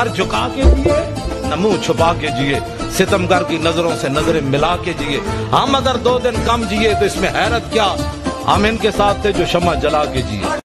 Sir झुका के जिए न मुँह छुपा के जिए, सितमगर की नज़रों से नज़रें मिला के जिए। हम अगर दो दिन कम जिए तो इसमें हैरत क्या? हम इनके साथ थे जो शमा जला के जिए।